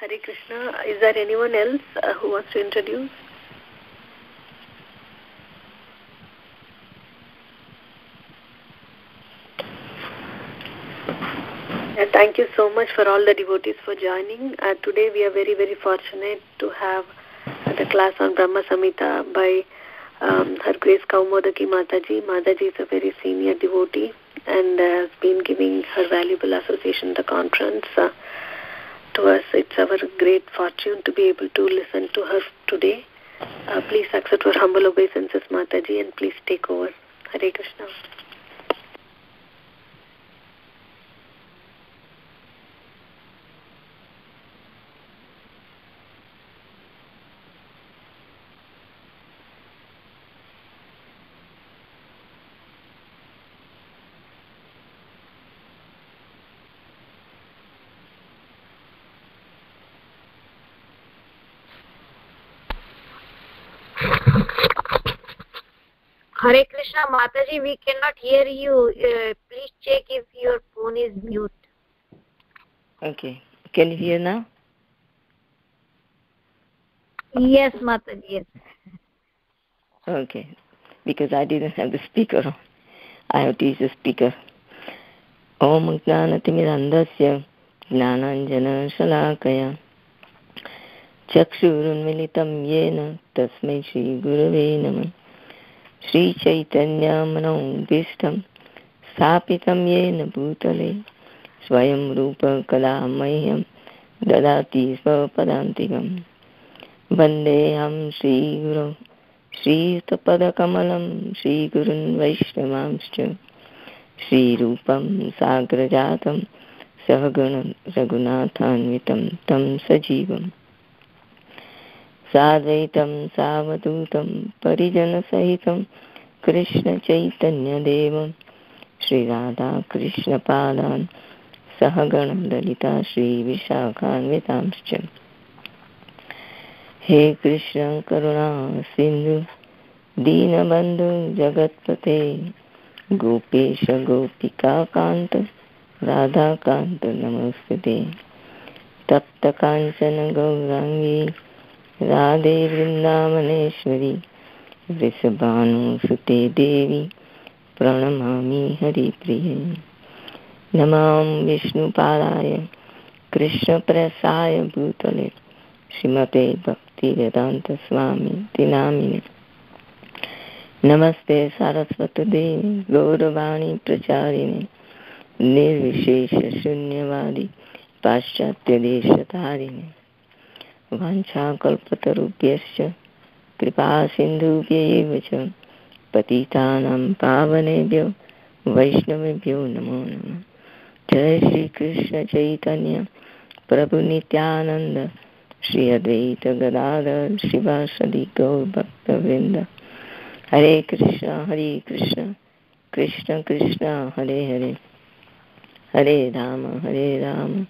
Hare Krishna. Is there anyone else uh, who wants to introduce? Uh, thank you so much for all the devotees for joining. Uh, today we are very, very fortunate to have the class on Brahma Samhita by um, Her Grace Kaumodaki Mataji. Mataji is a very senior devotee and has been giving her valuable association the conference uh, to us. It's our great fortune to be able to listen to her today. Uh, please accept our humble obeisances, Mataji, and please take over. Hare Krishna. Hare Krishna, Mataji, we cannot hear you. Uh, please check if your phone is mute. Okay. Can you hear now? Yes, Mataji, yes. Okay. Because I didn't have the speaker on. I have to use the speaker. ॐ ज्ञानतिमिरन्धस्य ज्ञानाञ्जनशलाकया चक्षुरुन्मिलितं येन तस्मै श्रीगुरवे नमः श्रीचैतन्यमनोभीष्टं स्थापितं येन भूतले, स्वयं रूपकला मह्यं ददाति स्वपदान्तिकं वन्देऽहं श्रीगुरौ, श्रीयुतपदकमलं श्रीगुरुन् वैष्णवांश्च। श्रीरूपं साग्रजातं सहगुण रघुनाथान्वितं तं सजीवम्। साद्वैतं सावधूतं परिजनसहितं कृष्णचैतन्यदेवं। श्रीराधाकृष्णपादान् सहगणललिता श्रीविशाखान्वितांश्च। हे कृष्ण करुणा, सिन्धु, दीनबन्धु, जगत्पते, गोपेश गोपिकान्त राधाकान्त, नमस्ते। तप्तकाञ्चन गौराङ्गी राधे वृन्दावनेश्वरी वृषभानुसुते देवी, प्रणमामि हरिप्रिये। नमां विष्णुपादाय, कृष्णप्रसाय भूतले, श्रीमते भक्तिवेदान्तस्वामी तिनामिने नमस्ते सारस्वतदेवी, गौरवाणी प्रचारिणे निर्विशेषशून्यवादी पाश्चात्यदेशधारिणे वाञ्छाकल्पतरुभ्यश्च। कृपासिन्धुभ्य एव च। पतितानां पावनेभ्यो, वैष्णवेभ्यो नमो नमः। जय श्रीकृष्णचैतन्य प्रभुनित्यानन्द श्री अद्वैत गदाधर शिवासदि गौरभक्तवृन्द हरे कृष्ण हरे कृष्ण। कृष्ण कृष्ण, हरे हरे। हरे राम हरे Ram.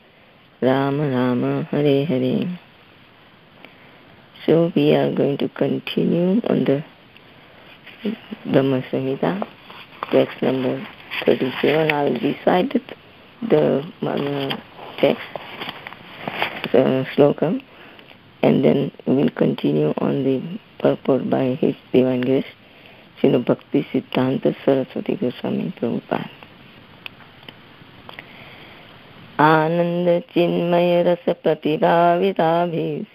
Ram Ram, Hare Hare. So we are going to continue on the Dhamma Samhita, text number 37. I will recite it, the uh, text, the sloka, and then we will continue on the purport by His Divine Grace, Srila Bhakti Siddhanta Saraswati Goswami Prabhupada. आनंद चिन्मय रस प्रतिभाविताभिः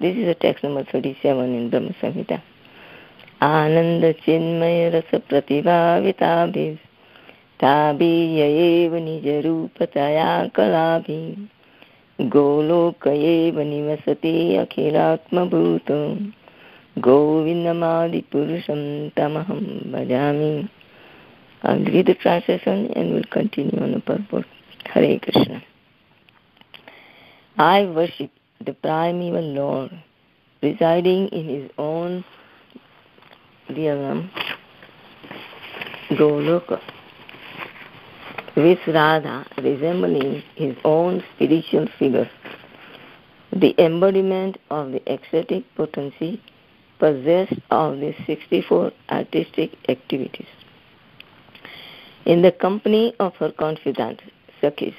This is the text number 37 in Brahma Samhita. आनंद चिन्मय रस प्रतिभाविताभिः ताभिय एव निजरूपतया कलाभिः गोलोक एव निवसति अखिलात्मभूतो गोविन्दमादिपुरुषं तमहं भजामि I'll read the translation and we'll continue on the purport. Hare Krishna. I worship the primeval Lord, residing in his own realm, Goloka, with Radha resembling his own spiritual figure, the embodiment of the ecstatic potency possessed of the 64 artistic activities. In the company of her confidant, Sakhis,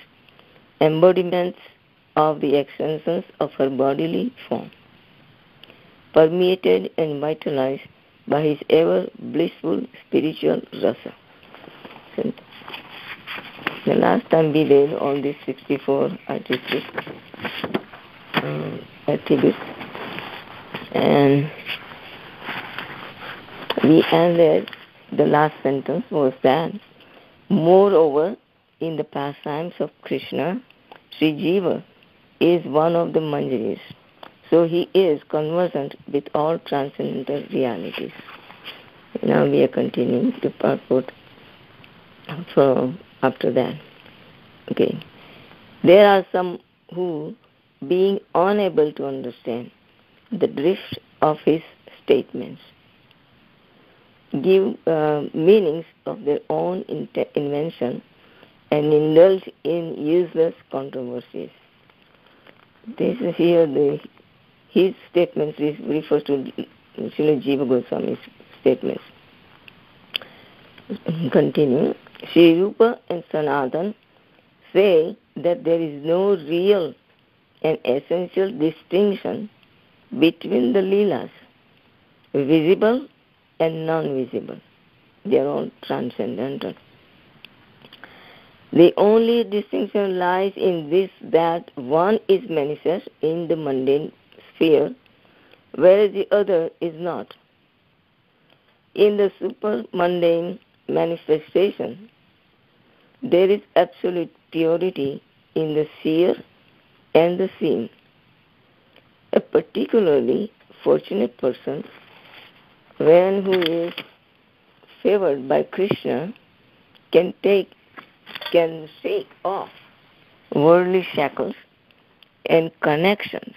embodiments of the extensions of her bodily form, permeated and vitalized by his ever blissful spiritual rasa. The last time we read all these 64 artistic um, attributes, and we ended the last sentence was that, moreover, in the pastimes of Krishna, Sri Jiva is one of the Manjaris. So he is conversant with all transcendental realities. Now we are continuing to purport from after that. Okay. There are some who, being unable to understand the drift of his statements, give uh, meanings of their own invention and indulge in useless controversies. This is here the his statements is refers to Srila Jiva Goswami's statements. Continue. Sri Rupa and Sanatan say that there is no real and essential distinction between the Leelas, visible and non-visible. They are all transcendental. The only distinction lies in this that one is manifest in the mundane sphere, whereas the other is not. In the super mundane manifestation, there is absolute purity in the seer and the seen. A particularly fortunate person, one who is favored by Krishna, can take can shake off worldly shackles and connections,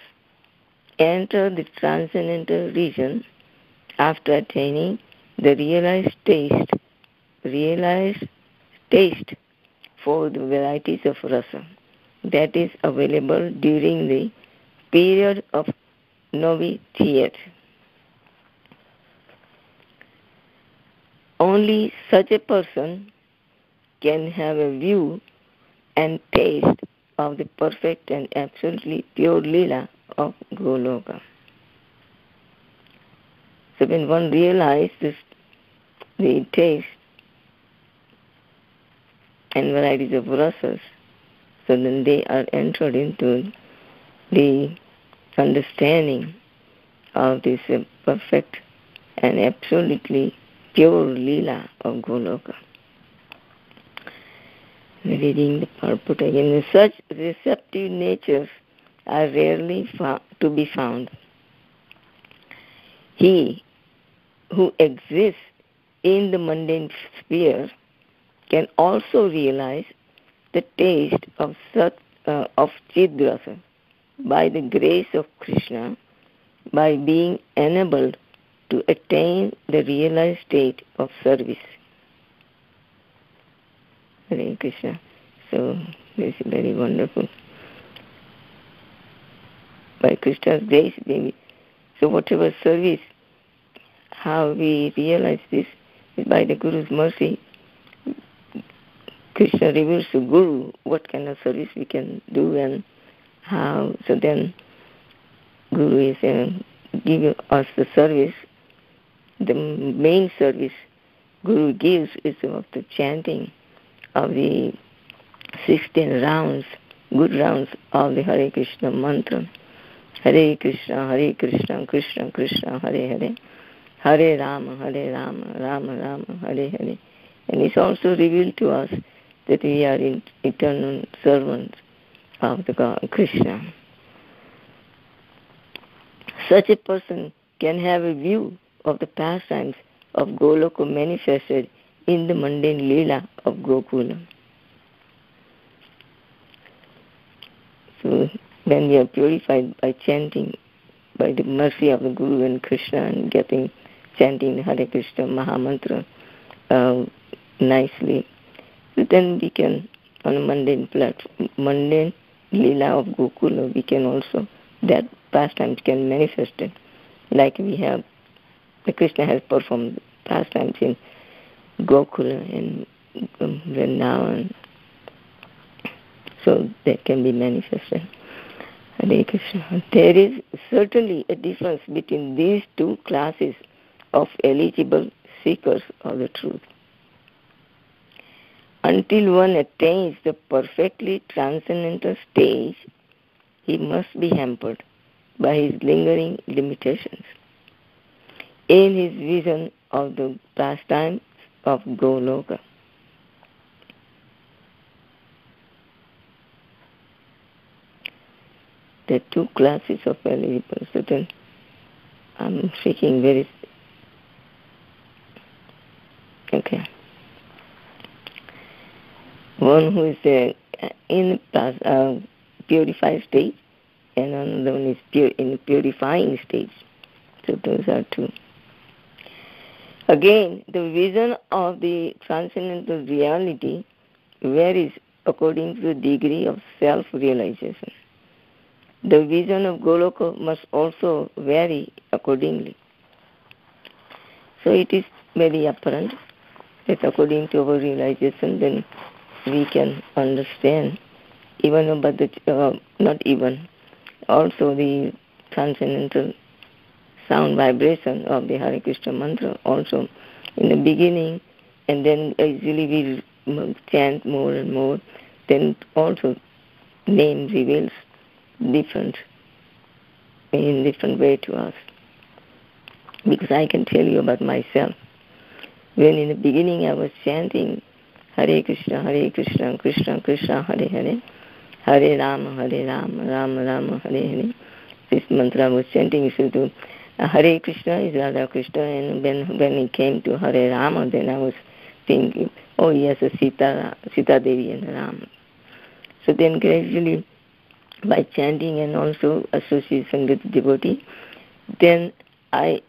enter the transcendental region after attaining the realized taste, realized taste for the varieties of rasa that is available during the period of novitiate. Only such a person can have a view and taste of the perfect and absolutely pure lila of Goloka. So when one realizes the taste and varieties of rasas, so then they are entered into the understanding of this perfect and absolutely pure lila of Goloka reading the purport again. Such receptive natures are rarely to be found. He who exists in the mundane sphere can also realize the taste of such uh, of Chidrasa by the grace of Krishna, by being enabled to attain the realized state of service. Hare Krishna. So this is very wonderful. By Krishna's grace, baby. So whatever service, how we realize this is by the Guru's mercy. Krishna reveals to Guru what kind of service we can do and how. So then Guru is uh, giving us the service. The main service Guru gives is of the chanting of the 16 rounds, good rounds of the Hare Krishna mantra. Hare Krishna, Hare Krishna, Krishna Krishna, Hare Hare. Hare Rama, Hare Rama, Rama Rama, Hare Hare. And it's also revealed to us that we are eternal servants of the God, Krishna. Such a person can have a view of the pastimes of Goloka manifested in the mundane lila of Gokula. So when we are purified by chanting, by the mercy of the Guru and Krishna and getting chanting Hare Krishna Mahamantra uh, nicely, then we can, on a mundane platform, mundane lila of Gokula, we can also, that pastimes can manifest it. Like we have, the Krishna has performed pastimes in Gokula and um, Vrindavan. So that can be manifested. Hare Krishna. There is certainly a difference between these two classes of eligible seekers of the truth. Until one attains the perfectly transcendental stage, he must be hampered by his lingering limitations. In his vision of the pastimes of Goloka, the two classes of eligible certain I'm speaking very okay. One who is uh, in uh, purified state and another one is pure in purifying stage. So those are two again the vision of the transcendental reality varies according to the degree of self realization the vision of Goloka must also vary accordingly. So it is very apparent that according to our realization, then we can understand even about the, uh, not even, also the transcendental sound vibration of the Hare Krishna mantra also in the beginning and then usually we chant more and more then also name reveals different in different way to us. Because I can tell you about myself. When in the beginning I was chanting Hare Krishna, Hare Krishna, Krishna Krishna, Hare Hare, Hare Rama, Hare Rama, Rama Rama, Hare Hare. This mantra was chanting so to Hare Krishna is Radha Krishna, and when when it came to Hare Rama, then I was thinking, oh yes, Sita, Sita Devi and Rama. So then gradually by chanting and also association with devotee, then I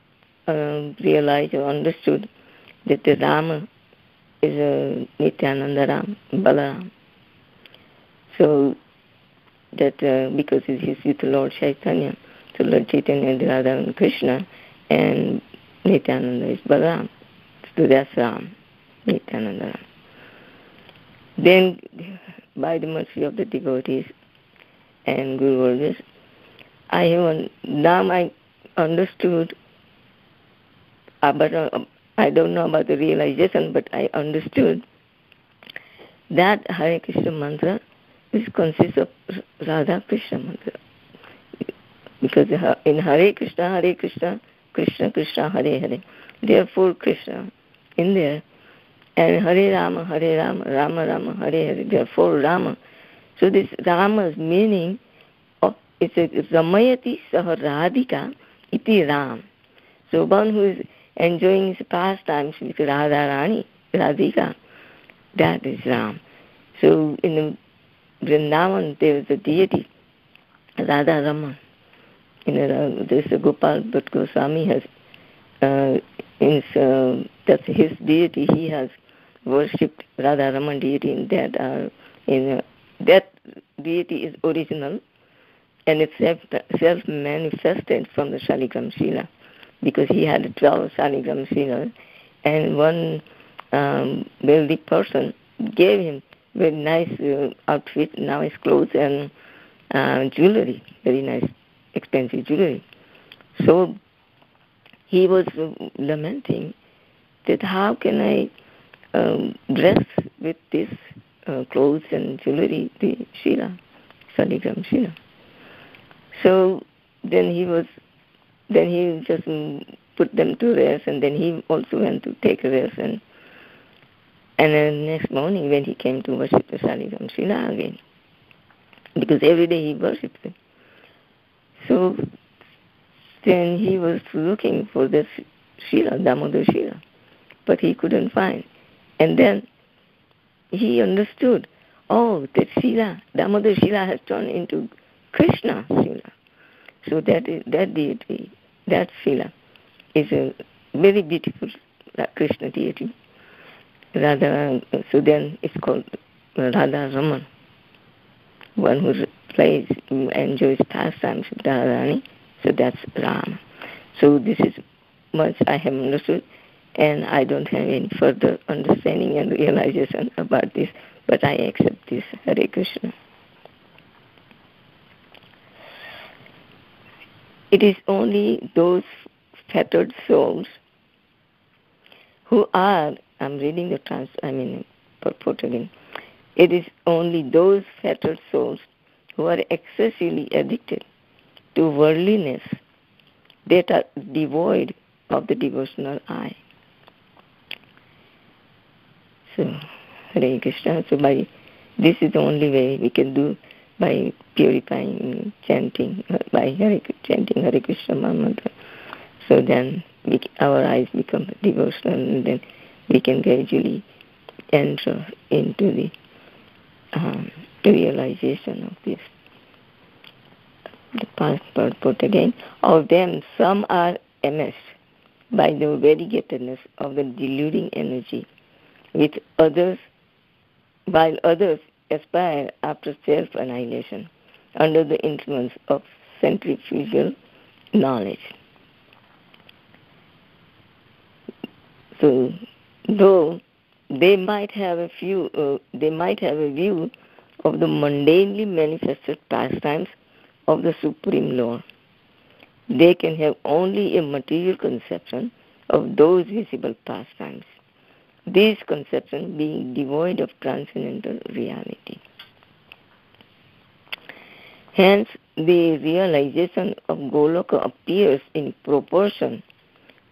um, realized or understood that the Rama is a Nityananda Ram, Balaram. So that uh, because is with Lord Chaitanya, so Lord Chaitanya Radha and Krishna, and Nityananda is Balaram. So that's Ram, Nityananda Ram. Then, by the mercy of the devotees, and Guru Vargas, I have now I understood, uh, I don't know about the realization, but I understood that Hare Krishna mantra is consists of Radha Krishna mantra. Because in Hare Krishna, Hare Krishna, Krishna Krishna, Hare Hare, there are four Krishna in there. And Hare Rama, Hare Rama, Rama Rama, Hare Hare, there are four Rama. So this Rama's meaning of it's a Ramayati Sah Radhika iti Ram. So one who is enjoying his pastimes with Radha Rani, Radhika, that is Ram. So in the Vrindavan there is a deity, Radha Raman. You know, this Gopal Bhatt Goswami has, uh, uh, that's his deity, he has worshipped Radha Raman deity in that, uh, in uh, that deity is original and it's self manifested from the Shaligram Shila because he had 12 Shaligram Shila and one um, wealthy person gave him very nice uh, outfit, nice clothes and uh, jewelry, very nice, expensive jewelry. So he was lamenting that how can I um, dress with this uh, clothes and jewelry, the Shila, Saligram Shila. So then he was, then he just put them to rest, and then he also went to take a rest. And and then next morning when he came to worship the Saligram Shila again, because every day he worshipped him. So then he was looking for this Shila, Damodar Shila, but he couldn't find. And then he understood, oh, that Shila, Damodar Shila has turned into Krishna Shila. So that that deity, that Shila, is a very beautiful uh, Krishna deity. Radha, so then it's called Radha Raman, one who plays, enjoys pastimes with Radharani. So that's Ram. So this is much I have understood and I don't have any further understanding and realization about this, but I accept this. Hare Krishna. it is only those fettered souls who are, I'm reading the trans, I mean, purport again. It is only those fettered souls who are excessively addicted to worldliness that are devoid of the devotional eye. So, Hare Krishna. So, by this is the only way we can do by purifying, chanting, by Hare, chanting Hare Krishna mantra. So then we, our eyes become devotional, and then we can gradually enter into the um, realization of this. The past purport again. Of them, some are enmeshed by the variegatedness of the deluding energy, with others, while others aspire after self annihilation under the influence of centrifugal knowledge. So, though they might have a few, uh, they might have a view of the mundanely manifested pastimes of the Supreme Lord. They can have only a material conception of those visible pastimes, these conceptions being devoid of transcendental reality. Hence, the realization of Goloka appears in proportion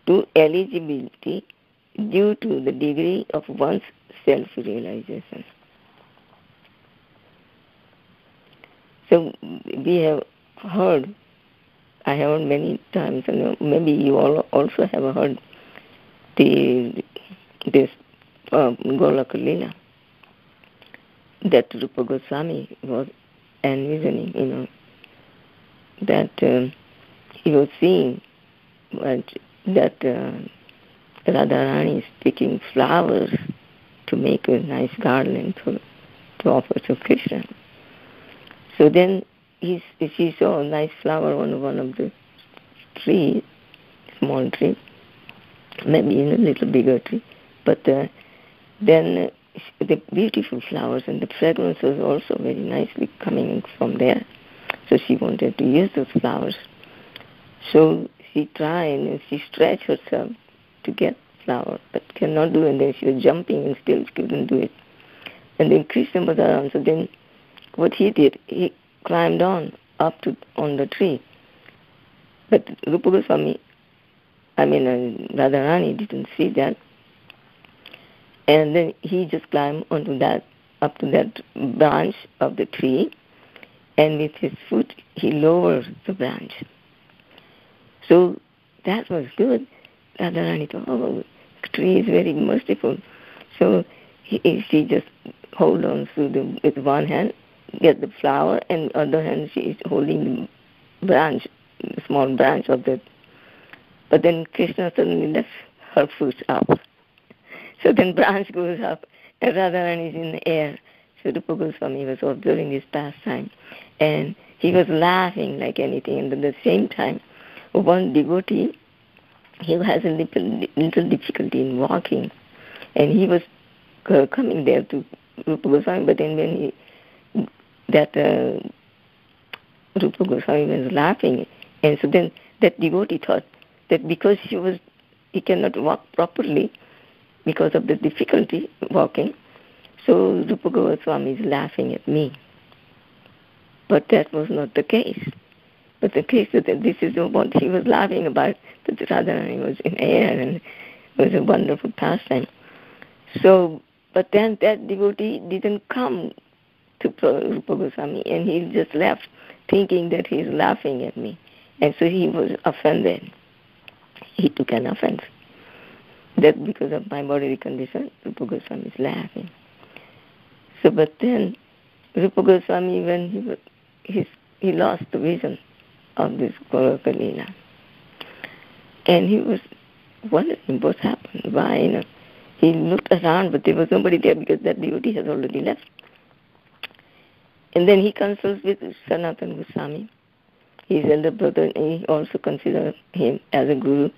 to eligibility due to the degree of one's self realization. So we have heard, I have heard many times, and maybe you all also have heard the this um, Golok Lila that Rupa Goswami was envisioning, you know, that um, he was seeing that, that uh, Radharani is picking flowers to make a nice garland to, to offer to Krishna. So then he, she saw a nice flower on one of the trees, small tree, maybe in a little bigger tree, but uh, then uh, the beautiful flowers and the fragrance was also very nicely coming from there. So she wanted to use those flowers. So she tried and she stretched herself to get flower, but cannot do it. And then she was jumping and still couldn't do it. And then Krishna Balaram, so then what he did, he climbed on up to on the tree. But Rupa Goswami, I mean uh, Radharani didn't see that. And then he just climbed onto that, up to that branch of the tree, and with his foot he lowered the branch. So that was good. Radharani thought, oh, the tree is very merciful. So he, she just hold on to the with one hand, get the flower, and other hand she is holding branch, small branch of the. But then Krishna suddenly lifts her foot up. So then branch goes up, and Radharani is in the air. So Rupa Goswami was observing this pastime, and he was laughing like anything. And at the same time, one devotee he has a little, little difficulty in walking, and he was uh, coming there to Rupa Goswami, but then when he, that uh, Rupa Goswami was laughing, and so then that devotee thought that because he was he cannot walk properly because of the difficulty walking, so Rupa Goswami is laughing at me. But that was not the case. But the case that this is what he was laughing about, that Radharani was in air and it was a wonderful pastime. So, but then that devotee didn't come to Rupa Goswami and he just left thinking that he's laughing at me. And so he was offended. He took an offense. That because of my bodily condition, Rupa Goswami is laughing. So, but then Rupa Goswami, when he was, his, he lost the vision of this Goloka And he was wondering what happened, why, you know. He looked around, but there was nobody there because that devotee has already left. And then he consults with Sanatan Goswami, his elder brother, and he also considers him as a guru.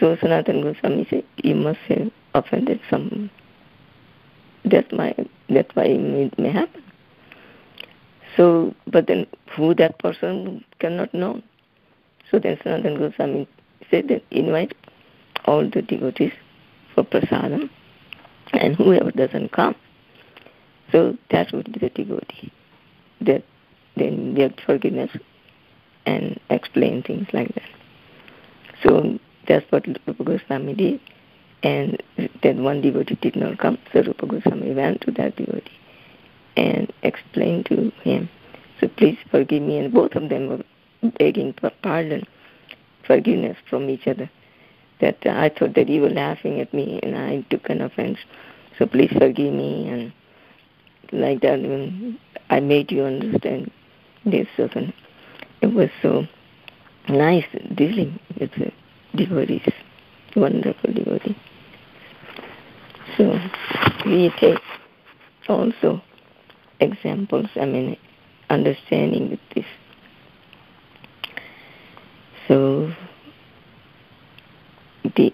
So Sanatan Goswami said, you must have offended someone. That's, my, that's why it may happen. So, but then who that person cannot know. So then Sanatana Goswami said that invite all the devotees for prasadam and whoever doesn't come, so that would be the devotee that then get forgiveness and explain things like that. So that's what Rupa Goswami did. And then one devotee did not come, so Rupa Goswami went to that devotee and explained to him, so please forgive me. And both of them were begging for pardon, forgiveness from each other. That I thought that you were laughing at me and I took an offense. So please forgive me and like that when I made you understand this certain it was so nice dealing with the devotees, wonderful devotees. So we take also examples, I mean, understanding with this. So the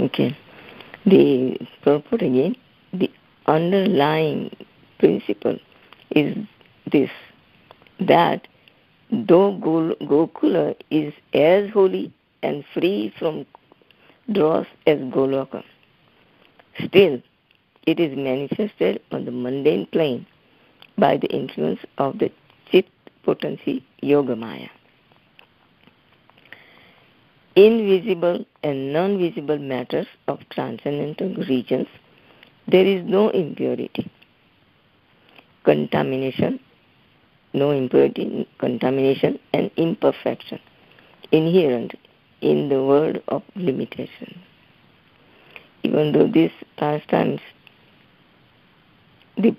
okay, the purport again, underlying principle is this that though Gokula is as holy and free from dross as Goloka, still it is manifested on the mundane plane by the influence of the Chit potency Yogamaya. Invisible and non visible matters of transcendental regions, there is no impurity, contamination, no impurity, contamination, and imperfection inherent in the world of limitation. Even though these pastimes the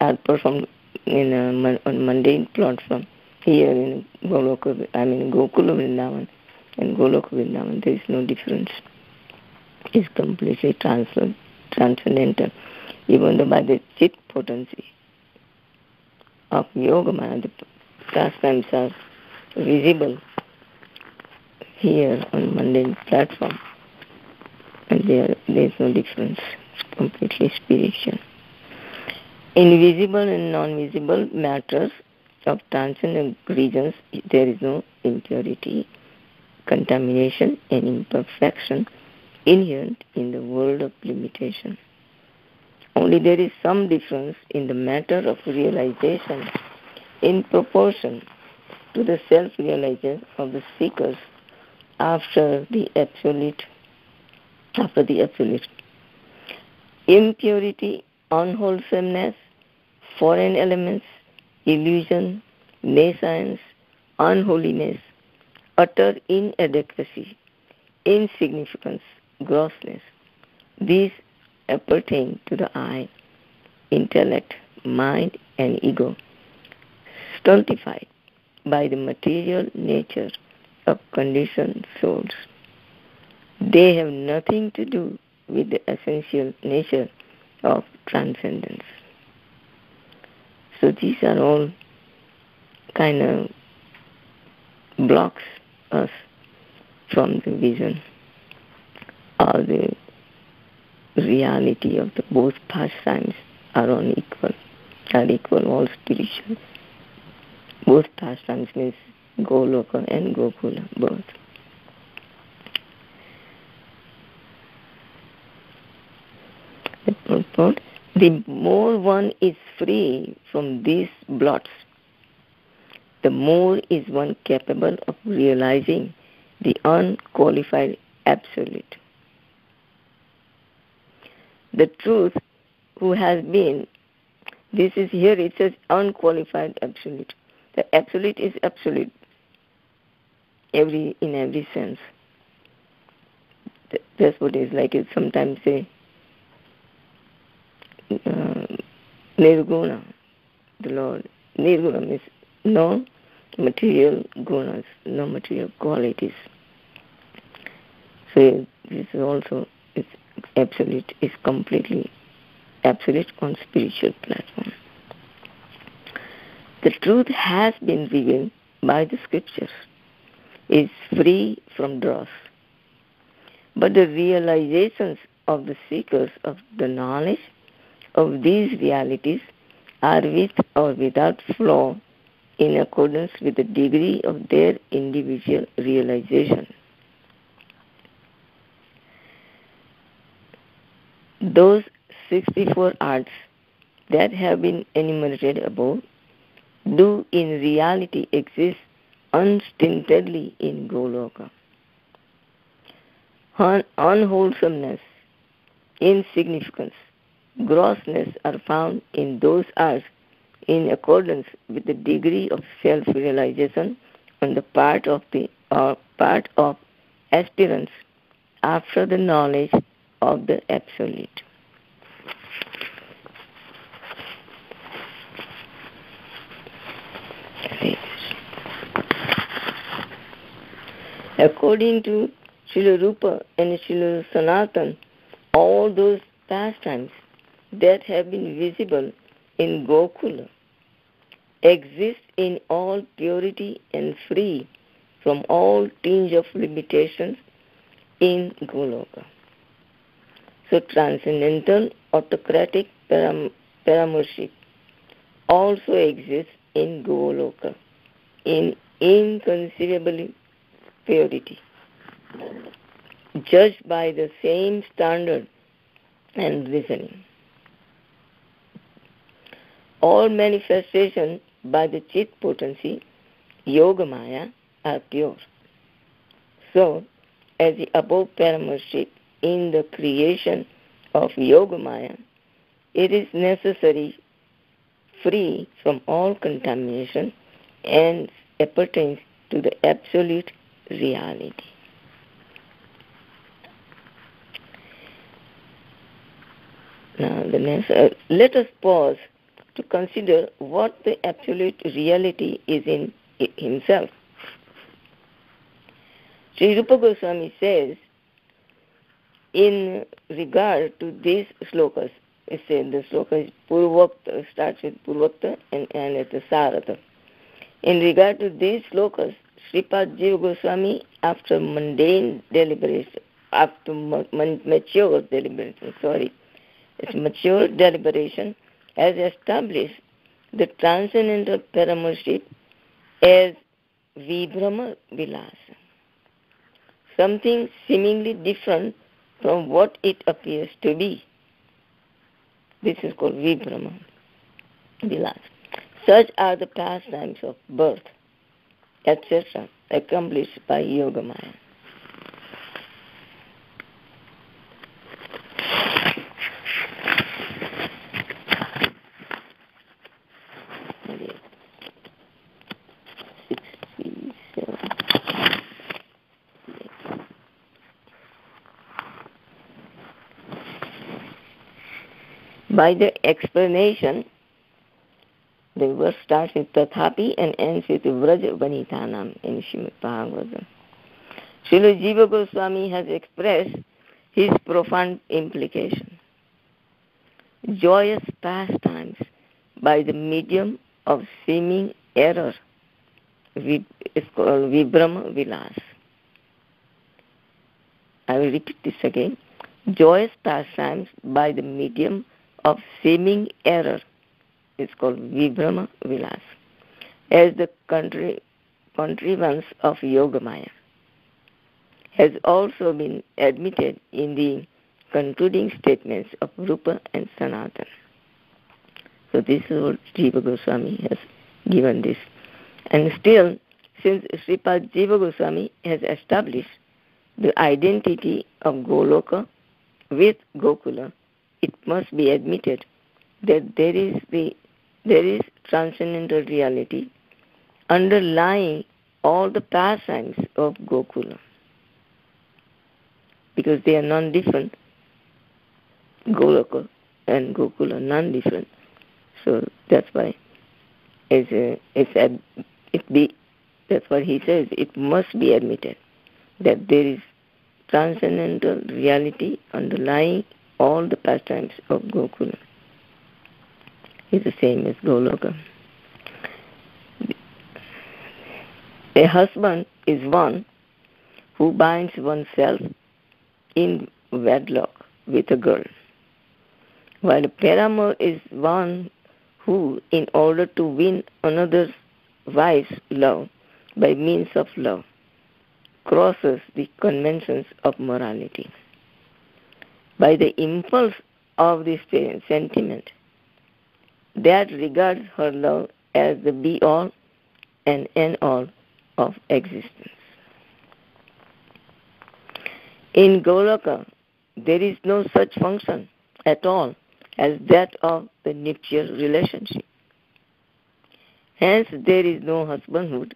are performed in a on mundane platform here in Goloka, I mean Gokula Vrindavan and Goloka Vrindavan, there is no difference. It's completely transcendental, even though by the chit potency of Yogamaya, the pastimes are visible here on mundane platform, and there there is no difference. It's completely spiritual. Invisible and non-visible matters of transcendent regions, there is no impurity, contamination, and imperfection inherent in the world of limitation. Only there is some difference in the matter of realization in proportion to the self-realization of the seekers after the absolute after the absolute impurity unwholesomeness foreign elements illusion nescience unholiness utter inadequacy insignificance grossness these appertain to the eye, intellect, mind, and ego, stultified by the material nature of conditioned souls. They have nothing to do with the essential nature of transcendence. So these are all kind of blocks us from the vision or the reality of the both pastimes are on equal, are equal, all spiritual. Both pastimes means Goloka and Gokula, both. The more one is free from these blots, the more is one capable of realizing the unqualified absolute the truth who has been. This is here it says unqualified absolute. The absolute is absolute every in every sense. That's what it is like it sometimes say uh, nirguna, the Lord. Nirguna means no material gunas, no material qualities. So this is also absolute is completely absolute on spiritual platform. The truth has been revealed by the scriptures, is free from dross. But the realizations of the seekers of the knowledge of these realities are with or without flaw in accordance with the degree of their individual realization. Those 64 arts that have been enumerated above do in reality exist unstintedly in Goloka. Un- unwholesomeness, insignificance, grossness are found in those arts in accordance with the degree of self-realization on the part of the or part of aspirants after the knowledge of the absolute. According to Srila Rupa and Srila Sanatan, all those pastimes that have been visible in Gokula exist in all purity and free from all tinge of limitations in Goloka. So transcendental autocratic param- paramourship also exists in Goloka in inconceivable purity, judged by the same standard and reasoning. All manifestations by the Chit potency, Yogamaya, are pure. So, as the above paramourship in the creation of Yogamaya, it is necessary free from all contamination and appertains to the absolute reality. Now, the next, uh, let us pause to consider what the absolute reality is in himself. Sri Rupa Goswami says, in regard to these slokas, it says the sloka is starts with Purvakta and, at the Sarata. In regard to these slokas, Sripad Jiva Goswami, after mundane deliberation, after mature deliberation, sorry, it's mature deliberation, has established the transcendental paramourship as Vibhrama Vilasa, something seemingly different from what it appears to be. This is called Vibhrama Vilasa. Such are the pastimes of birth, etc., accomplished by yoga Yogamaya. By the explanation, the verse starts with Tathapi and ends with Vraj Vanitanam in Srimad Bhagavatam. Srila Jiva Goswami has expressed his profound implication. Joyous pastimes by the medium of seeming error is called Vibhrama Vilas. I will repeat this again. Joyous pastimes by the medium of seeming error is called Vibhrama Vilas, as the country, contrivance of Yogamaya, has also been admitted in the concluding statements of Rupa and Sanatan. So this is what Jiva Goswami has given this. And still, since Sripad Jiva Goswami has established the identity of Goloka with Gokula, it must be admitted that there is the there is transcendental reality underlying all the pastimes of Gokula. Because they are non-different. Goloka and Gokula non-different. So that's why it's, a, it's a, it be that's what he says. It must be admitted that there is transcendental reality underlying all the pastimes of Gokula is the same as Goloka. A husband is one who binds oneself in wedlock with a girl, while a paramour is one who, in order to win another's wife's love by means of love crosses the conventions of morality. By the impulse of this sentiment, that regards her love as the be all and end all of existence. In Goloka, there is no such function at all as that of the nuptial relationship. Hence, there is no husbandhood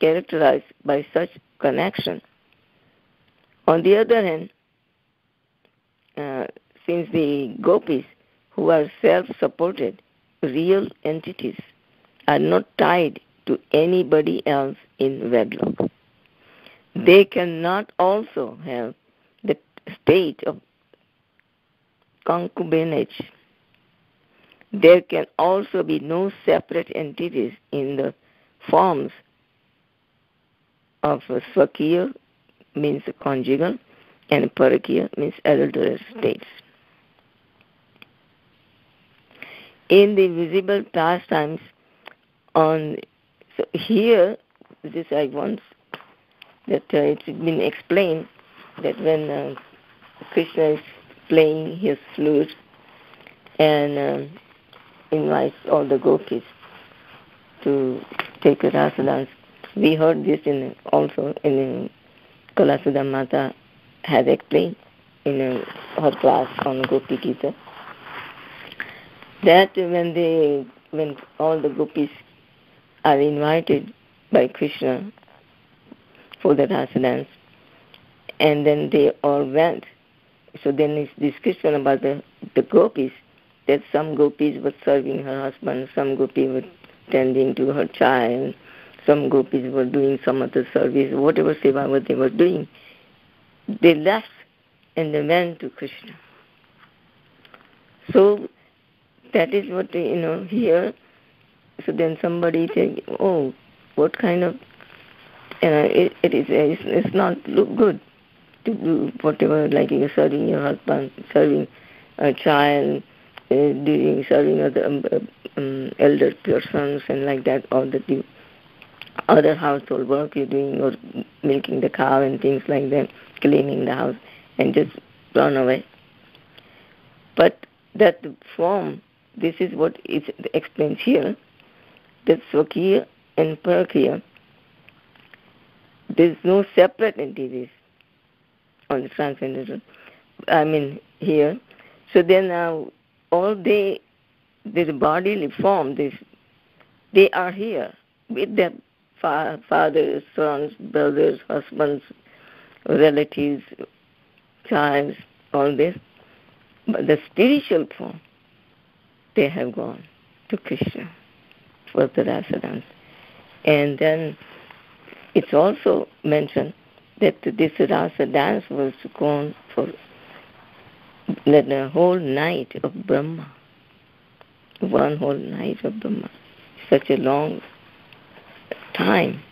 characterized by such connection. On the other hand, uh, since the gopis, who are self supported, real entities, are not tied to anybody else in wedlock, they cannot also have the state of concubinage. There can also be no separate entities in the forms of Swakiya means conjugal and Parakiya means adulterous states. In the visible pastimes on so here this I once that uh, it's been explained that when uh, Krishna is playing his flute and uh, invites all the gopis to take a rasa dance. We heard this in also in Kalasudha Mata has explained in her class on Gopi Gita. That when they when all the gopis are invited by Krishna for the rasa dance and then they all went. So then it's discussion about the, the gopis, that some gopis were serving her husband, some gopis were tending to her child, some gopis were doing some other service, whatever seva what they were doing. They left and they went to Krishna. So that is what you know here. So then somebody said, "Oh, what kind of?" You know, it, it is. It's, it's not look good to do whatever, like you're serving your husband, serving a child, uh, doing serving other um, um, elder persons and like that, or the other household work you're doing, or milking the cow and things like that, cleaning the house, and just run away. But that form, this is what it explains here, that Swakiya and Parakiya, there's no separate entities on the transcendental. I mean here. So then uh, all they, this bodily form, this, they are here with their fa- fathers, sons, brothers, husbands, relatives, child, all this. But the spiritual form, they have gone to Krishna for the rasa dance. And then it's also mentioned that this rasa dance was gone for the whole night of Brahma. One whole night of Brahma. Such a long time.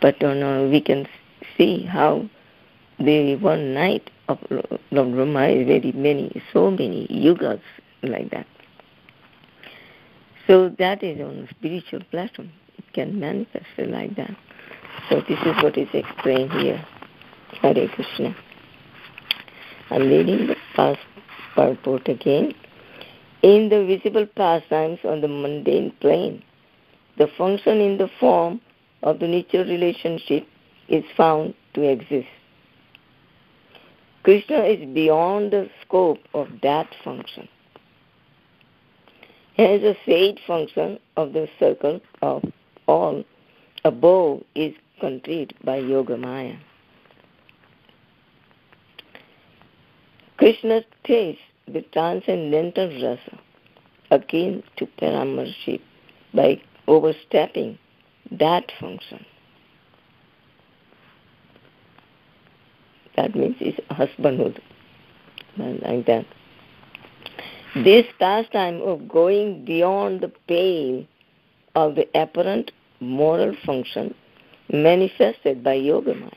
But you we can see how the one night of Lord Brahma is very many, so many yugas like that. So that is on spiritual platform. It can manifest like that. So this is what is explained here. Hare Krishna. I'm reading the past purport again. In the visible pastimes on the mundane plane, the function in the form of the nature relationship is found to exist. Krishna is beyond the scope of that function. Hence, the sage function of the circle of all above is complete by Yoga Maya. Krishna tastes the transcendental rasa akin to paramourship by overstepping that function. That means it's husbandhood, like that. Hmm. This pastime of going beyond the pale of the apparent moral function manifested by Yogamaya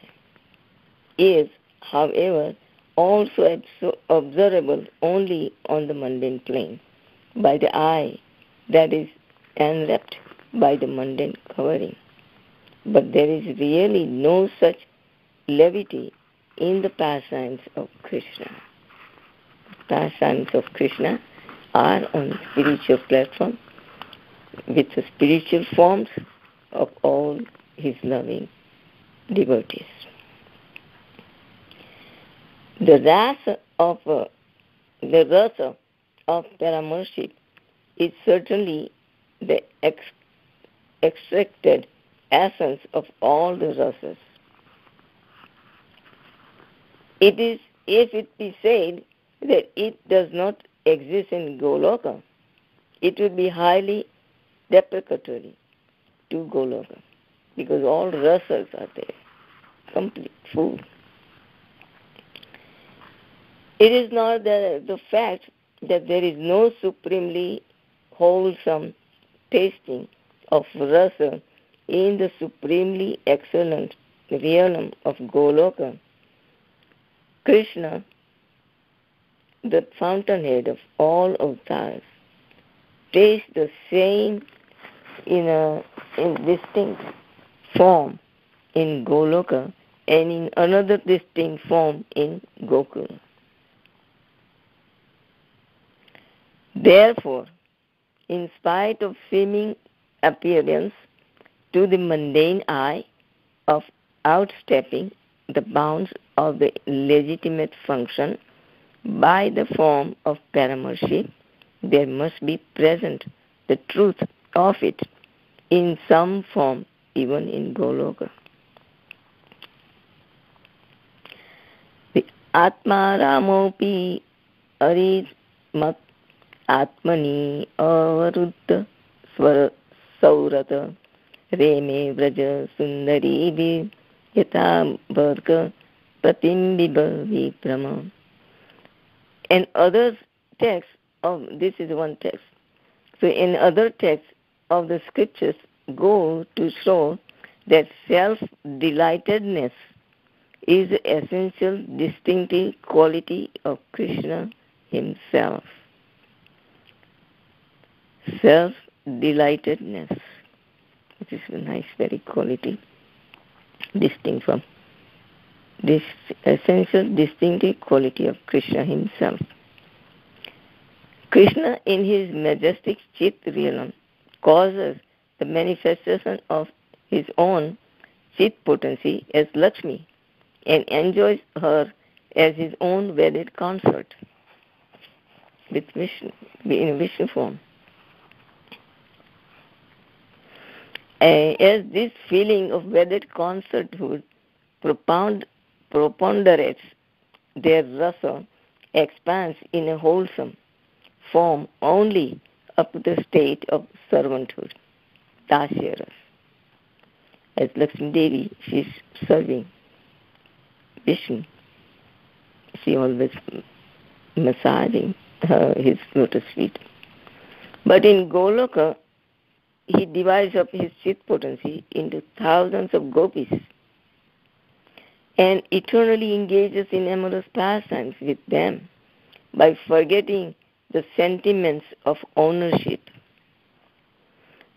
is, however, also observable only on the mundane plane by the eye that is enwrapped by the mundane covering. But there is really no such levity in the pastimes of Krishna. Pastimes of Krishna are on spiritual platform with the spiritual forms of all his loving devotees. The rasa of uh, the rasa of paramourship is certainly the ex- extracted essence of all the rasas. It is if it be said that it does not exist in Goloka, it would be highly deprecatory to Goloka because all rasas are there, complete full. It is not the, the fact that there is no supremely wholesome tasting of rasa in the supremely excellent realm of Goloka. Krishna, the fountainhead of all avatars, tastes the same in a in distinct form in Goloka and in another distinct form in Gokula. Therefore, in spite of seeming appearance to the mundane eye of outstepping the bounds of the legitimate function by the form of paramourship, there must be present the truth of it in some form, even in Goloka. The Atma Ramopi Arid Mat Atmani Avaruddha Swara Saurata Reme Vraja Sundari Yata Varga Pratimbiba Viprama. And other texts of this is one text. So in other texts of the scriptures go to show that self delightedness is the essential distinctive quality of Krishna himself. Self delightedness, which is a nice very quality, distinct from this essential distinctive quality of Krishna himself. Krishna in his majestic Chit realm causes the manifestation of his own Chit potency as Lakshmi and enjoys her as his own wedded consort with Vishnu, in Vishnu form. As this feeling of wedded consorthood propound, preponderates, their rasa expands in a wholesome form only up to the state of servanthood, dasyaras. As Lakshmi Devi, is serving Vishnu. She always massaging uh, his lotus feet. But in Goloka, he divides up his chit potency into thousands of gopis and eternally engages in amorous pastimes with them by forgetting the sentiments of ownership.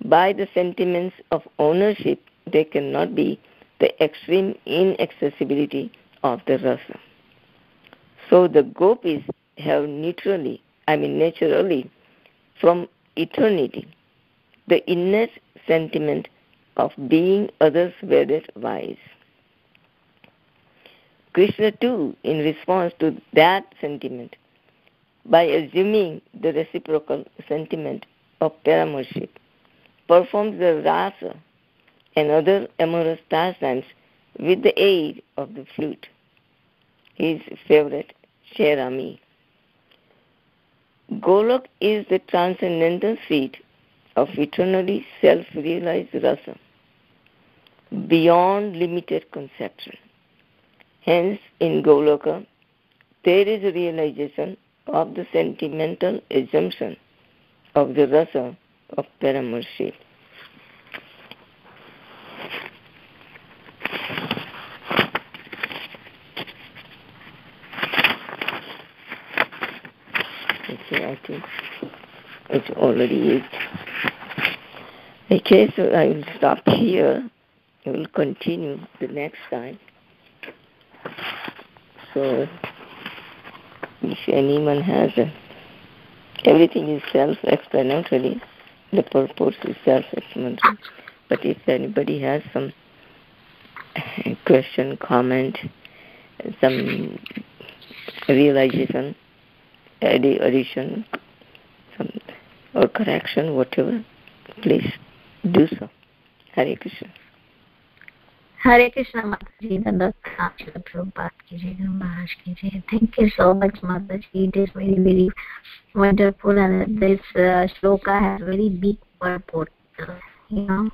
By the sentiments of ownership, there cannot be the extreme inaccessibility of the rasa. So the gopis have naturally, I mean naturally, from eternity, the innate sentiment of being others wedded wise. Krishna too, in response to that sentiment, by assuming the reciprocal sentiment of paramourship, performs the rasa and other amorous pastimes with the aid of the flute, his favorite Cherami. Golok is the transcendental seat of eternally self-realized rasa, beyond limited conception. Hence, in Goloka, there is a realization of the sentimental assumption of the rasa of paramourship. Okay, I think it's already eight. Okay, so I will stop here. I will continue the next time. So, if anyone has a, everything is self-explanatory, the purpose is self-explanatory. But if anybody has some question, comment, some realization, addition, some or correction, whatever, please do so. Hare Krishna. Hare Krishna Mataji, Nanda Prabhupada ki jai, Maharaj ki jai. Thank you so much Mataji. It is very, very wonderful and this uh, shloka has very big purport, you know.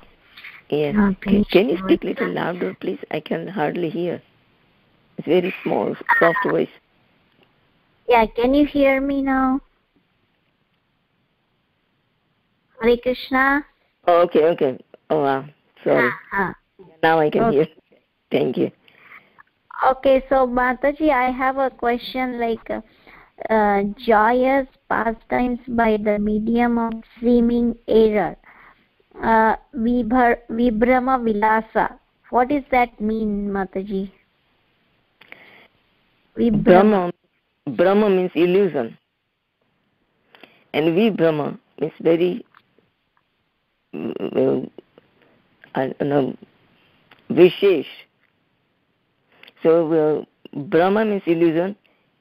Yes. Uh, Can, can you speak little louder, please? I can hardly hear. It's very small, soft voice. Yeah, can you hear me now? Hare Krishna. Oh, okay, okay. Oh, wow. Sorry. Uh-huh. Now I can Okay. hear. Thank you. Okay, so Mataji, I have a question like uh, uh, joyous pastimes by the medium of seeming error. Uh, vibhar, Vibhrama Vilasa. What does that mean, Mataji? Vibhrama. Brahma, Brahma means illusion. And Vibhrama means very, uh, I don't know, Vishesh. So uh, Brahma is illusion,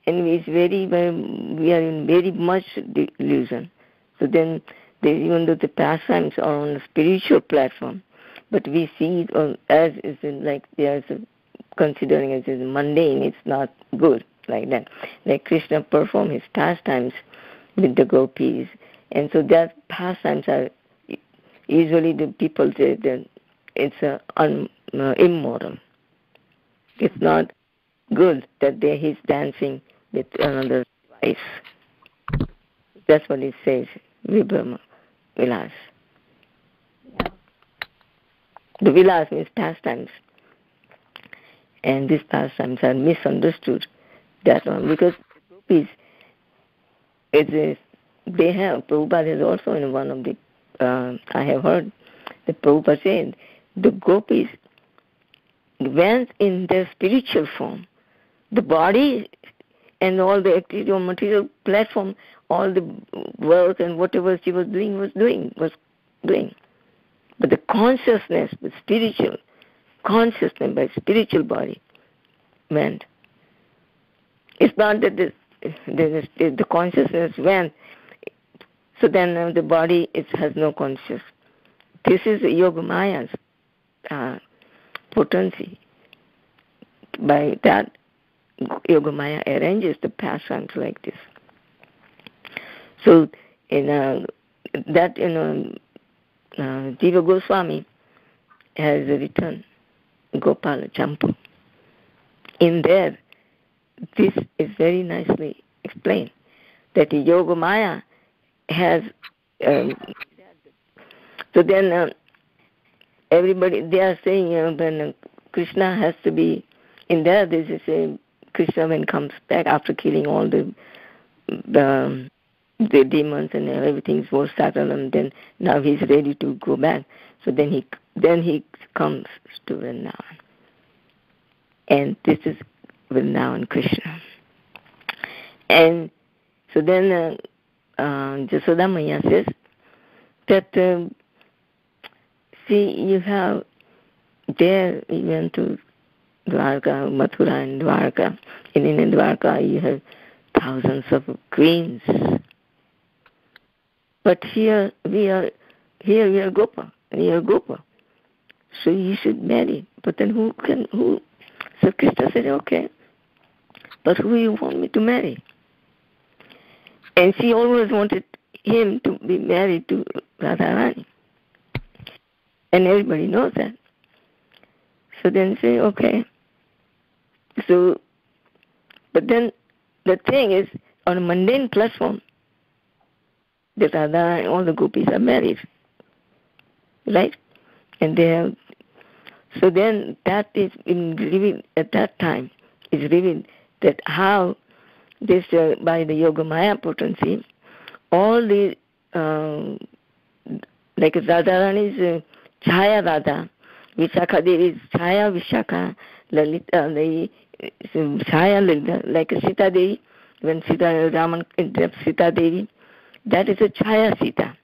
and it's very, very, we are in very much delusion. So then, even though the pastimes are on a spiritual platform, but we see it as is like they are considering it as mundane. It's not good like that. Like Krishna performed his pastimes with the gopis, and so that pastimes are usually the people say that it's a un, uh, immoral. It's not good that he's dancing with another wife. That's what it says, Vibhrama, Vilas. The Vilas means pastimes. And these pastimes are misunderstood. That one, because gopis, it is, they have, Prabhupada is also in one of the, uh, I have heard the Prabhupada said, the gopis went in their spiritual form. The body and all the activity material platform, all the work and whatever she was doing was doing, was doing. But the consciousness, the spiritual consciousness by spiritual body went. It's not that the, the, the consciousness went, so then uh, the body it has no conscious. This is Yoga Maya's uh, potency. By that, Yoga Maya arranges the pastimes like this. So, in uh, that, you know, uh, Jiva Goswami has written Gopala Champu. In there, this is very nicely explained that the Yoga Maya has. Um, so then, uh, everybody they are saying uh, when uh, Krishna has to be in there. This is a Krishna when comes back after killing all the the the demons and everything was settled, and then now he's ready to go back. So then he then he comes to Vrindavan, and this is Vrindavan Krishna. And so then uh, Jasoda Maya says that. Uh, see, you have there, you went to Dwarka, Mathura and Dwarka. And in Dwarka, you have thousands of queens. But here we are, here we are Gopa, we are Gopa. So you should marry. But then who can, who? So Krishna said, okay, but who you want me to marry? And she always wanted him to be married to Radharani. And everybody knows that. So then say, okay. So, but then the thing is, on a mundane platform, the Radha and all the gopis are married. Right? And they have, so then that is in revealed at that time, is revealed that how this, uh, by the Yoga Maya potency, all the um, like Radharani is uh, Chaya Radha, Vishakha Devi is Chaya Vishakha, Lalita Devi is Chaya Lalita, like Sita Devi, when Sita Ravan interrupts Sita Devi, that is a Chaya Sita.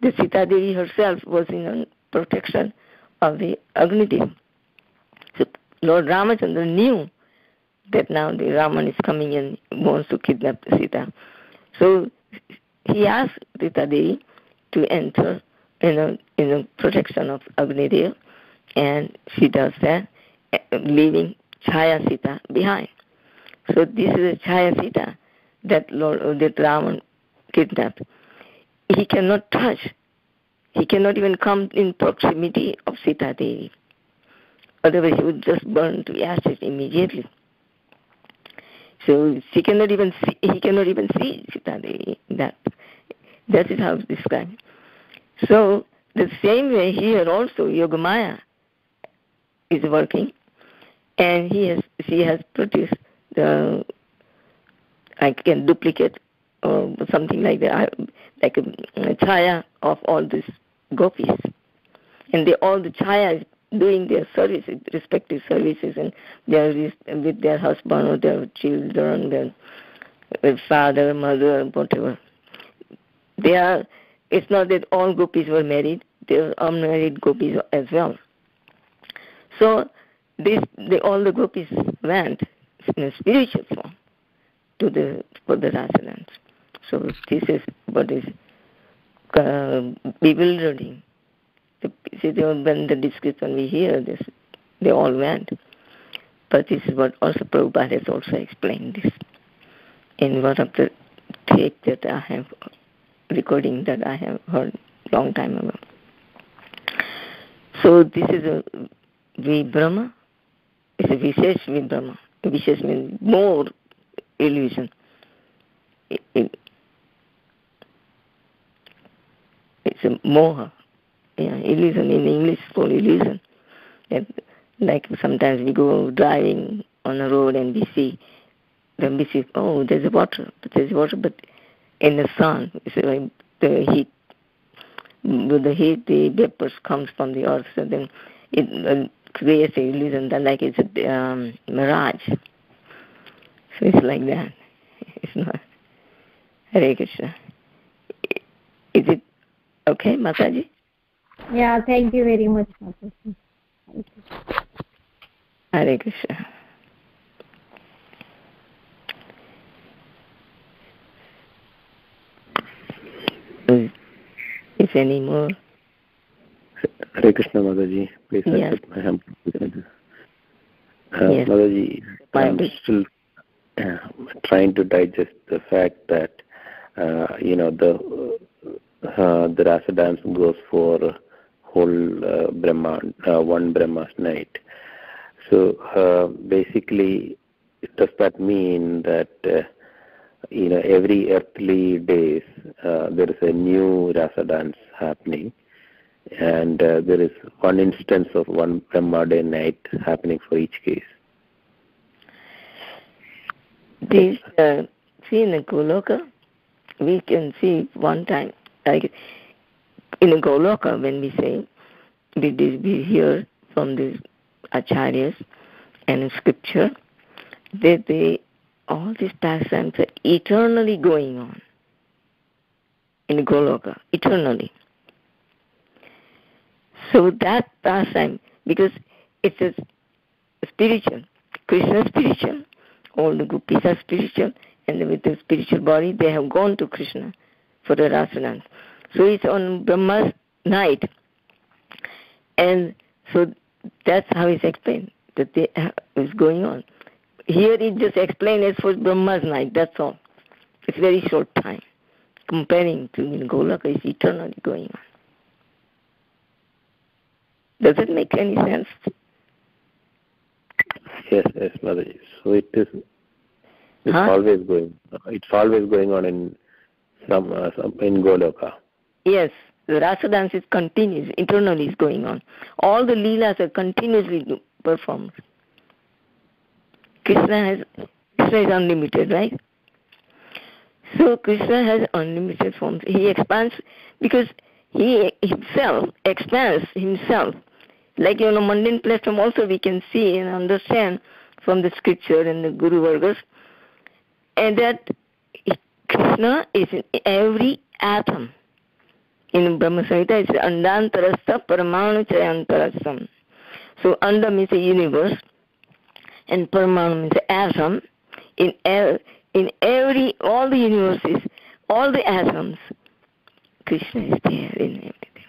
The Sita Devi herself was in protection of the Agni Devi. So Lord Ramachandra knew that now the Ravan is coming and wants to kidnap Sita. So he asked Sita Devi to enter in a, in a protection of Agni and she does that, eh, leaving Chaya Sita behind. So this is a Chaya Sita that Lord that Ravan kidnapped. He cannot touch. He cannot even come in proximity of Sita Devi. Otherwise he would just burn to ashes immediately. So she cannot even see, he cannot even see Devi. That, that is how it's described. So the same way here also Yogamaya is working and he has she has produced the I can duplicate or something like that like a, a chaya of all these gopis. And they all the chaya is doing their services, respective services, and they are with their husband or their children, their, their father, mother, whatever. They are. It's not that all gopis were married; there are unmarried gopis as well. So, this, all the gopis went in a spiritual form to the for the Rasadans. So this is what is uh, bewildering see, when the description we hear this, they all went. But this is what also Prabhupada has also explained this in one of the tape that I have recording that I have heard long time ago. So this is a Vibhrama. It's a Vishesh Vibhrama. Vishesh means more illusion. It, it, it's a moha yeah, illusion in English is called illusion. That, like sometimes we go driving on a road and we see, then we see, oh, there's water, but there's water, but in the sun, it's like the heat. With the heat, the vapors comes from the earth, so then it uh, creates an illusion that like it's a um, mirage. So it's like that. It's not. Hare Krishna. Is it okay, Mataji? Yeah, thank you very much, Mataji. Hare Krishna. Is any more? Hare Krishna, Mataji. Please yes. accept my humble uh, yes. Mataji, I'm still uh, trying to digest the fact that, uh, you know, the uh, the rasa dance goes for whole uh, Brahma, uh, one Brahma's night. So uh, basically, does that mean that uh, you know every earthly days there is a new rasa dance happening, and uh, there is one instance of one Brahma day night happening for each case? This uh, see in the Goloka, we can see one time like in Goloka, when we say, we, we hear from the acharyas and scripture that they, all these pastimes are eternally going on in Goloka, eternally. So that pastime, because it's spiritual, Krishna is spiritual, all the gopis are spiritual, and with the spiritual body they have gone to Krishna for the rasa so it's on Brahma's night. And so that's how it's explained, that they, is going on. Here it just explained as for Brahma's night, that's all. It's very short time. Comparing to in Goloka, it's eternally going on. Does it make any sense? Yes, yes, Motherji. So it is. It's huh? always going. It's always going on in some, uh, some in Goloka. Yes, the rasa dance is continuous, internally is going on. All the leelas are continuously performed. Krishna has Krishna is unlimited, right? So Krishna has unlimited forms. He expands because he himself expands himself. Like you know, mundane platform also we can see and understand from the scripture and the Guru Vargas, and that Krishna is in every atom. In Brahma Samhita, it's Andantarastha Paramanu Chayantarasam. So Anda means the universe, and Paramanu means the atom. In, in every, all the universes, all the atoms, Krishna is there in everything.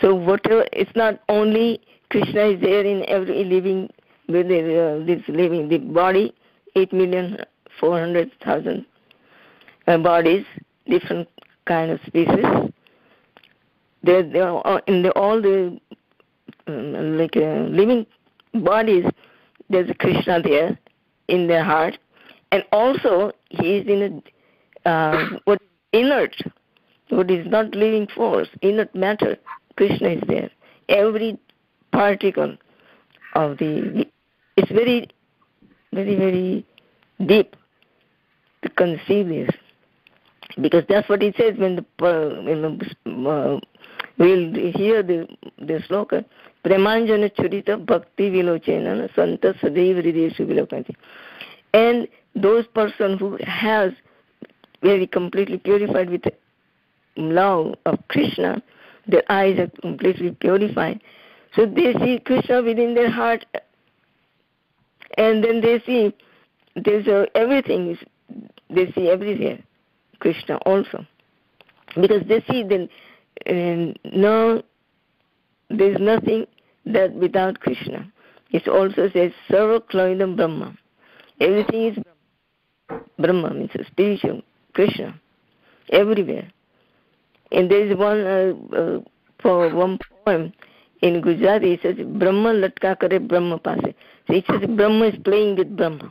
So whatever, it's not only Krishna is there in every living, with uh, this living, the body, eight million four hundred thousand uh, bodies, different kind of species. They're, they're in the, all the um, like uh, living bodies. There's a Krishna there in their heart, and also he is in a uh, what inert, what is not living force, inert matter. Krishna is there. Every particle of the it's very, very, very deep to conceive this because that's what it says when the when the, uh, we'll hear the the sloka premanjana churita bhakti vilochena santa sadaiva hrideshu vilokanti and those person who has very completely purified with love of krishna their eyes are completely purified. So they see krishna within their heart and then they see there's a, everything is they see everywhere Krishna also. Because they see then uh, no there's nothing that without Krishna. It also says Sarvam Khalvidam Brahma. Everything is Brahma. Brahma means spiritual, Krishna, everywhere. And there is one uh, uh, for one poem in Gujarati, it says Brahma latka kare Brahma pase. So it says Brahma is playing with Brahma.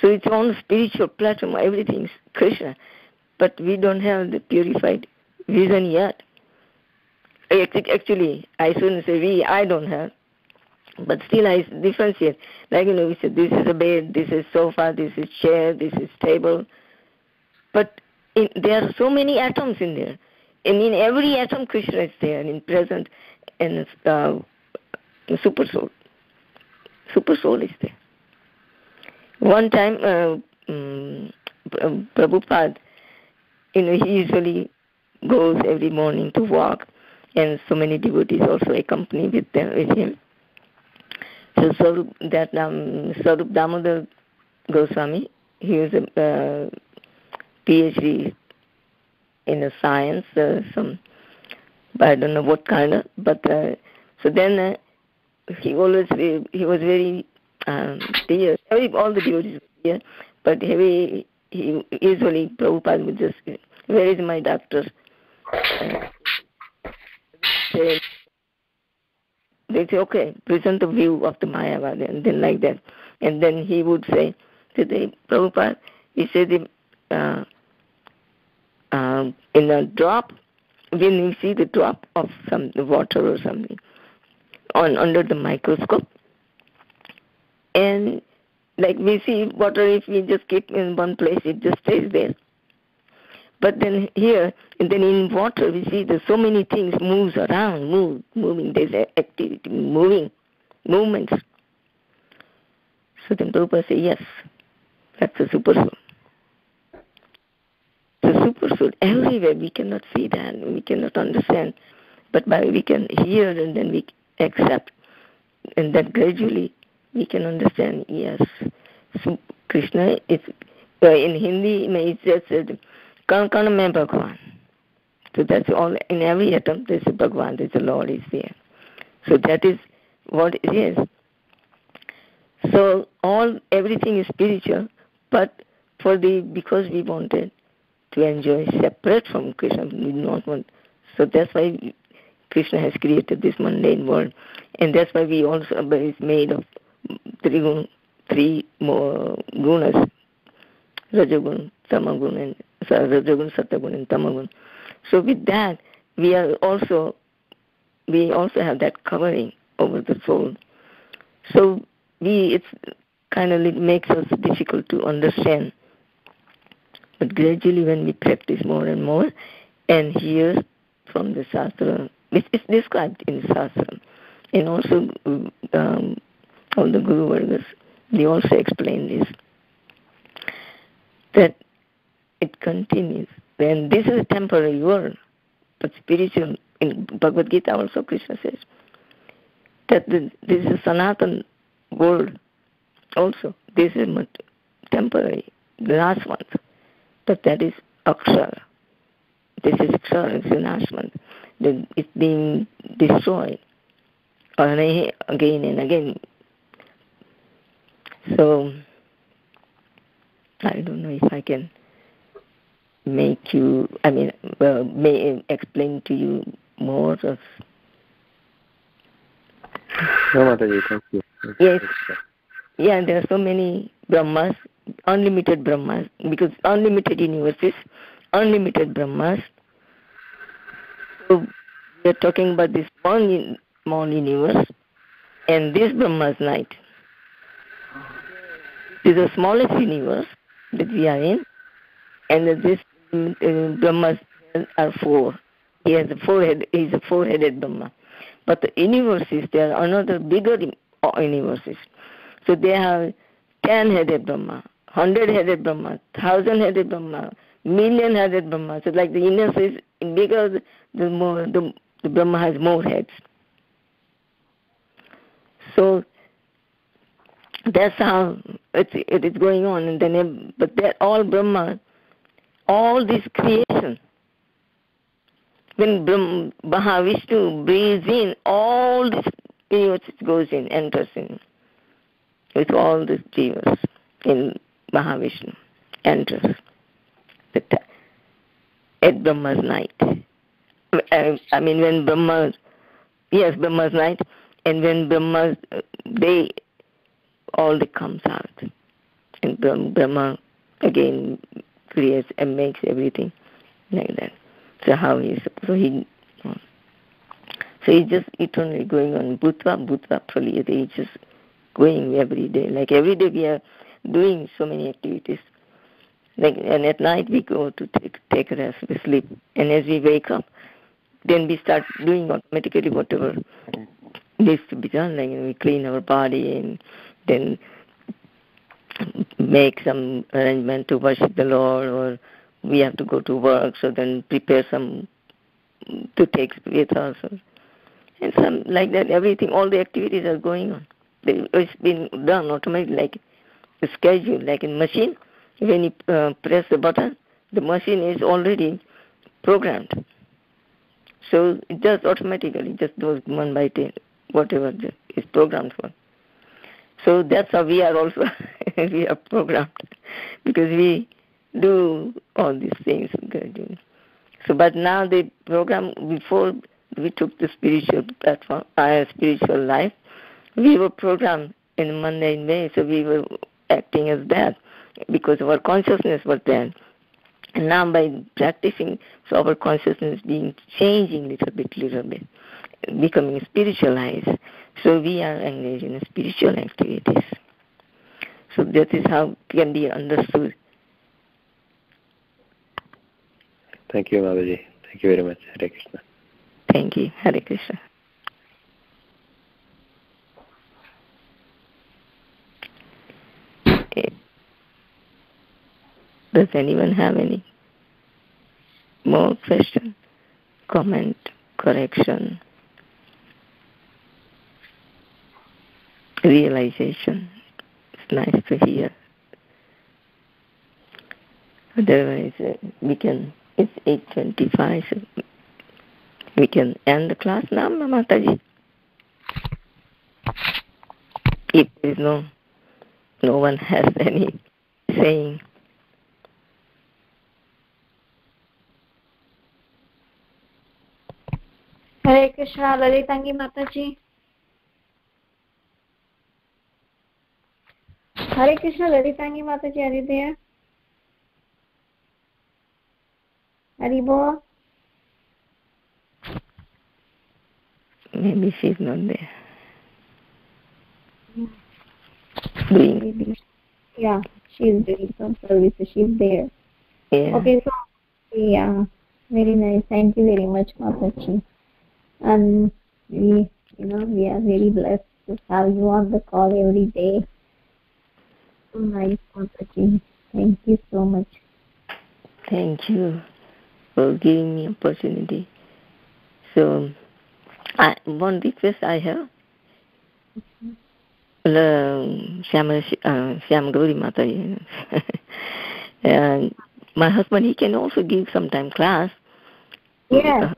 So it's on spiritual platform, everything's Krishna. But we don't have the purified vision yet. Actually, I shouldn't say we, I don't have. But still I differentiate. Like, you know, we said this is a bed, this is sofa, this is chair, this is table. But in, there are so many atoms in there. And in every atom, Krishna is there, in present, and uh, super soul. Super soul is there. One time, uh, um, Prabhupada, you know, he usually goes every morning to walk, and so many devotees also accompany with them with him. So Sarup, that um, Sarup Damodar Goswami, he was a uh, PhD in a science, uh, some I don't know what kind of, but uh, so then uh, he always he was very um, dear. All the devotees here, but he, he usually Prabhupada would just, where is my doctor? They, say, okay, present the view of the Mayavad, and then like that. And then he would say, today, Prabhupada, he said, uh, uh, in a drop, when you see the drop of some water or something on under the microscope, and like we see water if we just keep in one place it just stays there. But then here and then in water we see there's so many things moves around move moving. There's activity moving movements. So then Prabhupada say yes that's a super soul. The super soul everywhere we cannot see that we cannot understand. But by we can hear and then we accept. And then gradually we can understand, yes. So Krishna is, uh, in Hindi, it's just said, Kan mein Bhagwan. So that's all, in every atom, there's a Bhagwan, there's a Lord is there. So that is what it is. So all, everything is spiritual, but for the, because we wanted to enjoy separate from Krishna, we not want, so that's why Krishna has created this mundane world, and that's why we also is made of three three more gunas, rajagun, tamagun, and rajagun, satagun, and tamagun. So with that, we are also we also have that covering over the soul. So we it's kind of it makes us difficult to understand But gradually, when we practice more and more and hear from the Shastra, which is described in Shastra, and also um, all the Guru Vargas, they also explain this, that it continues. And this is a temporary world, but spiritual, in Bhagavad Gita also Krishna says, that the, this is Sanatan world also. This is temporary, the last one. But that is Akshara. This is Akshara, it's announcement. It's being destroyed again and again. So, I don't know if I can make you, I mean, well, may explain to you more of. No, Mataji, thank you. Yes. Yeah, there are so many Brahmas, unlimited Brahmas, because unlimited universes, unlimited Brahmas. So we are talking about this one small universe, and this Brahma's night. Is the smallest universe that we are in, and this uh, Brahmas are four. He has a four-head. He's a four-headed Brahma. But the universes, there are another bigger universes. So they have ten-headed Brahma, hundred-headed Brahma, thousand-headed Brahma, million-headed Brahma. So like the universe is bigger, the more the, the Brahma has more heads. So that's how it is going on. And then, but they're all Brahma, all this creation. When Brahma, Mahavishnu breathes in, all this goes in, enters in, with all the jivas in Mahavishnu, enters at Brahma's night. I mean, when Brahma, yes, Brahma's night, and when Brahma's day all that comes out. And Brahma again creates and makes everything like that. So how he is so he uh, so he's just eternally going on bhutva bhutva praliyate. He's just going every day. Like every day we are doing so many activities. Like and at night we go to take take rest, we sleep. And as we wake up, then we start doing automatically whatever needs to be done. Like we clean our body and then make some arrangement to worship the Lord, or we have to go to work, so then prepare some to take with us, or, and some like that. Everything, all the activities are going on. It's been done automatically, like a schedule, like a machine. When you uh, press the button, the machine is already programmed. So it does automatically, just does one by ten, whatever is programmed for. So that's how we are also we are programmed because we do all these things. So, but now the program before we took the spiritual platform, our uh, spiritual life, we were programmed in a mundane way. So we were acting as that because our consciousness was there. And now by practicing, so our consciousness being changing little bit, little bit, becoming spiritualized. So we are engaged in spiritual activities. So that is how it can be understood. Thank you, Mataji. Thank you very much. Hare Krishna. Thank you. Hare Krishna. Okay. Does anyone have any more question, comment, correction? Realization. It's nice to hear. Otherwise, uh, we can, it's 8.25, so we can end the class now, Mataji. If there's no, no one has any saying. Hare Krishna, Lalitangi Mataji. Hare Krishna, Lalitangi Mataji, are you there? Haribol? Maybe she's not there. Doing. Maybe. Yeah, she's doing some service, she's there. Yeah. Okay, so yeah, very nice. Thank you very much, Mataji. And we, you know, we are very blessed to have you on the call every day. So nice, Mataji. Thank you so much. Thank you for giving me opportunity. So, I, one request I have. Shyam uh, Shyam Gauri Mataji. and my husband, he can also give sometime class. Yeah.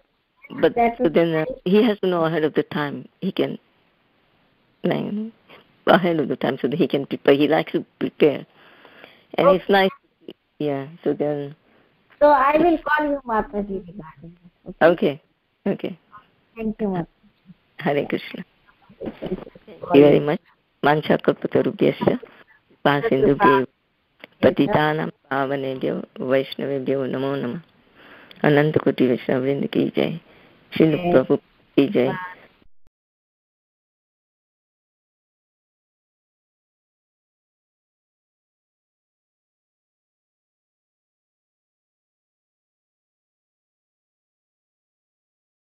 Uh, but so then uh, he has to know ahead of the time. He can, like, ahead of the time so that he can prepare. He likes to prepare. And okay. it's nice. Yeah, so then. So I will call you Mataji regarding this. Okay? okay. Okay. Thank you, Mataji. Hare Krishna. Thank you very much. मांसाकल्पतरुभ्यश्च पासिन्धुभ्यो पतितानां पावनेभ्यो वैष्णवेभ्यो नमो नमः अनंत कोटि वैष्णवृंद की जय श्री प्रभु की जय